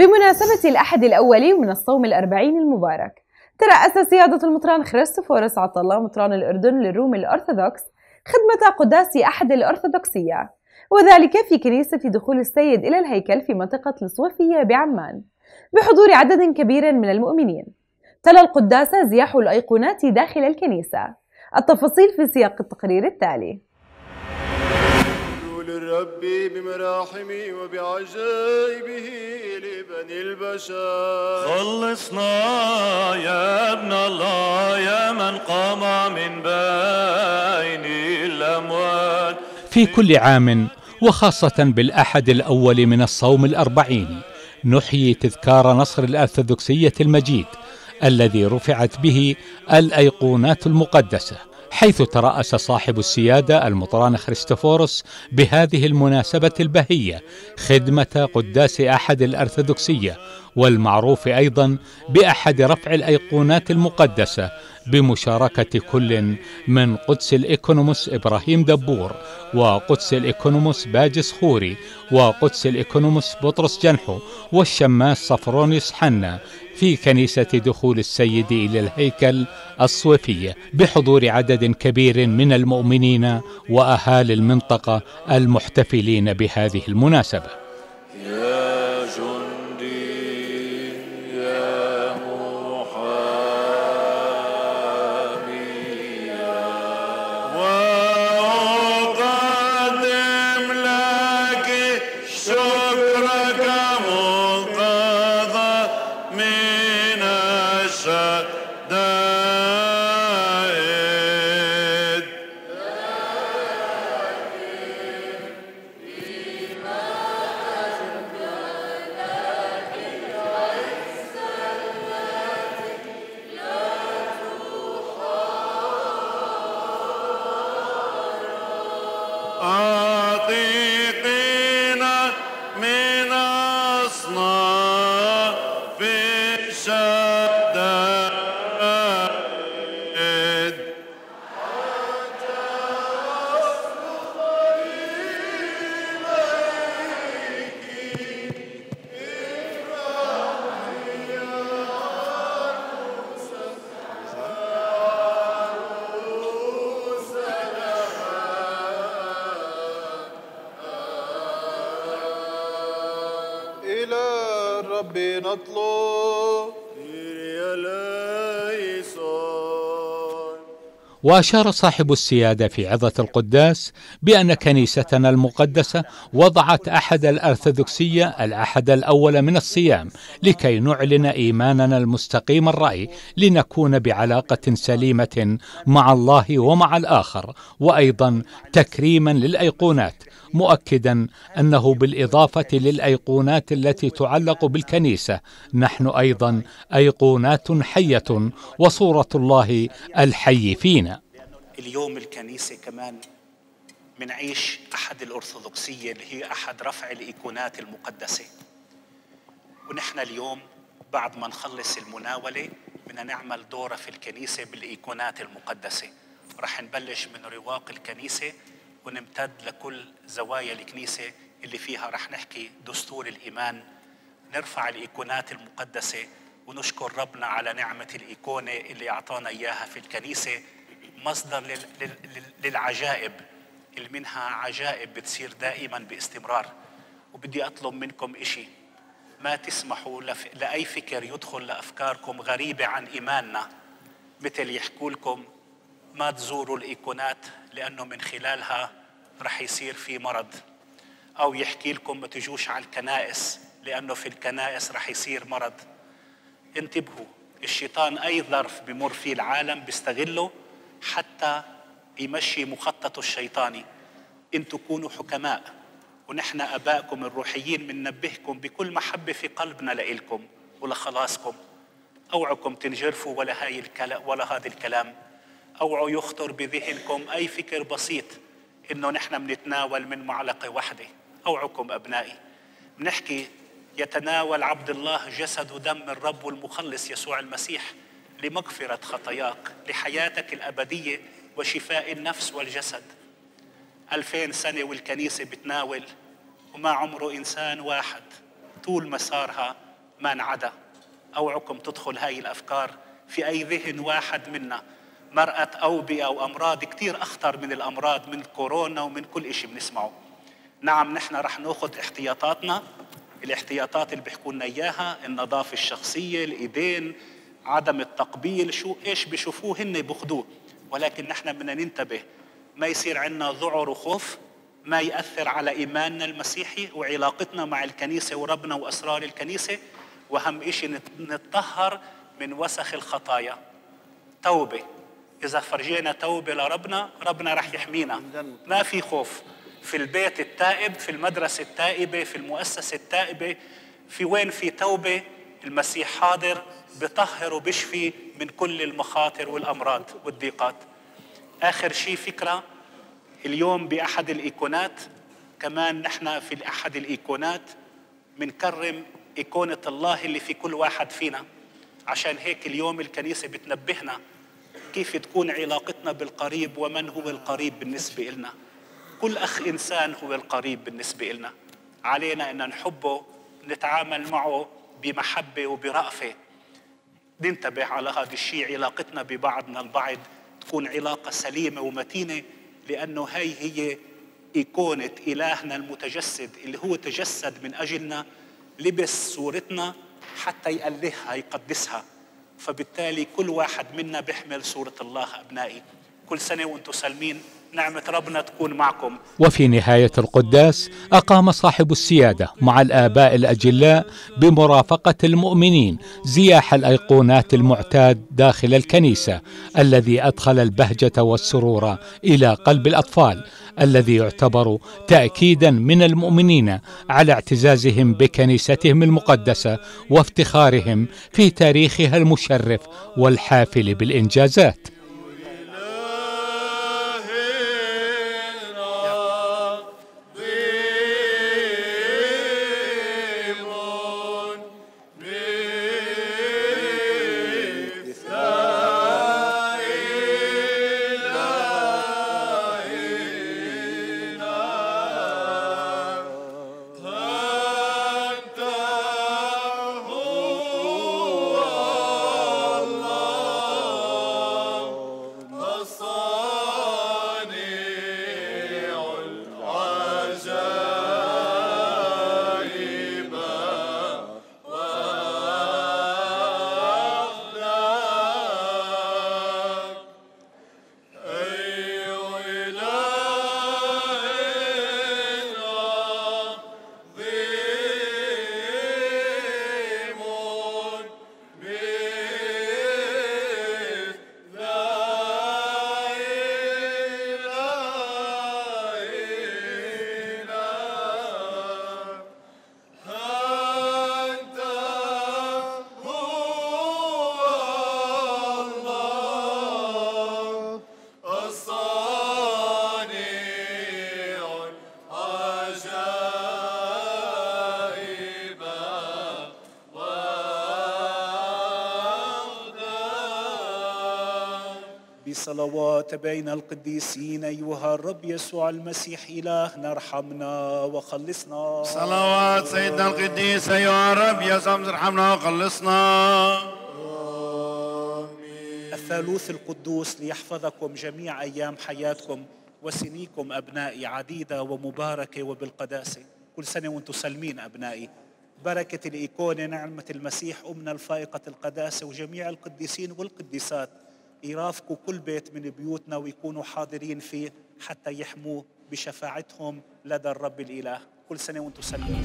بمناسبة الأحد الأولي من الصوم الأربعين المبارك ترأس سيادة المطران خريستوفورس عطلة مطران الأردن للروم الأرثوذكس خدمة قداس أحد الأرثوذكسية وذلك في كنيسة دخول السيد إلى الهيكل في منطقة الصوفية بعمان بحضور عدد كبير من المؤمنين. تلا القداس زياح الأيقونات داخل الكنيسة. التفاصيل في سياق التقرير التالي. للرب بمراحمه وبعجائبه لبني البشر. خلصنا يا ابن الله يا من قام من بين الأموات في كل عام وخاصة بالأحد الأول من الصوم الأربعين نحيي تذكار نصر الأرثوذكسية المجيد الذي رفعت به الأيقونات المقدسة. حيث ترأس صاحب السيادة المطران خريستوفورس بهذه المناسبة البهية خدمة قداس أحد الأرثوذكسية والمعروف أيضا بأحد رفع الأيقونات المقدسة بمشاركة كل من قدس الإيكونوموس إبراهيم دبور وقدس الإيكونوموس باجس خوري وقدس الإيكونوموس بطرس جنحو والشماس صفرونيوس حنا في كنيسة دخول السيد إلى الهيكل الصوفية بحضور عدد كبير من المؤمنين وأهالي المنطقة المحتفلين بهذه المناسبة. الرب نطلب وأشار صاحب السيادة في عظة القداس بأن كنيستنا المقدسة وضعت أحد الأرثوذكسية الأحد الأول من الصيام لكي نعلن إيماننا المستقيم الرأي لنكون بعلاقة سليمة مع الله ومع الآخر وأيضا تكريما للأيقونات مؤكدا أنه بالإضافة للأيقونات التي تعلق بالكنيسة نحن أيضا أيقونات حية وصورة الله الحي فينا. اليوم الكنيسة كمان منعيش أحد الأرثوذكسية اللي هي أحد رفع الإيقونات المقدسة. ونحن اليوم بعد ما نخلص المناولة بدنا نعمل دورة في الكنيسة بالإيقونات المقدسة. رح نبلش من رواق الكنيسة ونمتد لكل زوايا الكنيسة اللي فيها رح نحكي دستور الإيمان نرفع الإيقونات المقدسة ونشكر ربنا على نعمة الإيقونة اللي أعطانا إياها في الكنيسة مصدر لل- لل- لل- للعجائب اللي منها عجائب بتصير دائما باستمرار وبدي أطلب منكم إشي ما تسمحوا. لأي فكر يدخل لأفكاركم غريبة عن إيماننا مثل يحكوا لكم ما تزوروا الإيقونات لأنه من خلالها رح يصير في مرض. أو يحكي لكم ما تجوش على الكنائس لأنه في الكنائس رح يصير مرض. انتبهوا الشيطان أي ظرف بمر فيه العالم بيستغله حتى يمشي مخططه الشيطاني. أنتوا كونوا حكماء ونحن أبائكم الروحيين بننبهكم بكل محبة في قلبنا لإلكم ولخلاصكم. أوعكم تنجرفوا ولا هاي الكلام ولا هذا الكلام. أوعوا يخطر بذهنكم أي فكر بسيط إنه نحن بنتناول من معلقة واحدة. أوعكم أبنائي. بنحكي يتناول عبد الله جسد ودم الرب والمخلص يسوع المسيح لمغفرة خطاياك لحياتك الأبدية وشفاء النفس والجسد. ألفين سنة والكنيسة بتناول وما عمره إنسان واحد طول مسارها ما انعدى. أوعكم تدخل هاي الأفكار في أي ذهن واحد منا. مرأة أوبئة وأمراض كتير أخطر من الأمراض من كورونا ومن كل إشي بنسمعه. نعم نحن رح نأخذ احتياطاتنا الاحتياطات اللي بيحكوا لنا إياها النظافة الشخصية الإيدين عدم التقبيل شو إيش بيشوفوه هن بيأخذوه. ولكن نحن بدنا ننتبه ما يصير عندنا ذعر وخوف ما يأثر على إيماننا المسيحي وعلاقتنا مع الكنيسة وربنا وأسرار الكنيسة. وأهم إشي نتطهر من وسخ الخطايا. توبة. إذا فرجينا توبة لربنا ربنا رح يحمينا. ما في خوف. في البيت التائب في المدرسة التائبة في المؤسسة التائبة في وين في توبة المسيح حاضر بطهر وبشفي من كل المخاطر والأمراض والضيقات. آخر شيء فكرة اليوم بأحد الإيقونات كمان نحن في أحد الإيقونات بنكرم إيقونة الله اللي في كل واحد فينا. عشان هيك اليوم الكنيسة بتنبهنا كيف تكون علاقتنا بالقريب ومن هو القريب بالنسبة لنا كل أخ إنسان هو القريب بالنسبة لنا علينا أن نحبه نتعامل معه بمحبة وبرأفة. ننتبه على هذا الشيء علاقتنا ببعضنا البعض تكون علاقة سليمة ومتينة لأنه هي هي إيقونة إلهنا المتجسد اللي هو تجسد من أجلنا لبس صورتنا حتى يألهها يقدسها. فبالتالي كل واحد منا بيحمل صورة الله أبنائي. كل سنة وأنتم سالمين. نعمة ربنا تكون معكم. وفي نهاية القداس أقام صاحب السيادة مع الآباء الأجلاء بمرافقة المؤمنين زياح الأيقونات المعتاد داخل الكنيسة الذي أدخل البهجة والسرور إلى قلب الأطفال الذي يعتبر تأكيدا من المؤمنين على اعتزازهم بكنيستهم المقدسة وافتخارهم في تاريخها المشرف والحافل بالإنجازات. بصلوات بين القديسين أيها الرب يسوع المسيح إلهنا ارحمنا وخلصنا. صلوات سيدنا القديس أيها الرب يسوع ارحمنا وخلصنا. الثالوث القدوس ليحفظكم جميع أيام حياتكم وسنيكم أبنائي عديدة ومباركة وبالقداسة. كل سنة وأنتم سالمين أبنائي. بركة الإيقونة نعمة المسيح أمنا الفائقة القداسة وجميع القديسين والقديسات. يرافقوا كل بيت من بيوتنا ويكونوا حاضرين فيه حتى يحموه بشفاعتهم لدى الرب الإله. كل سنة وأنتم سالمين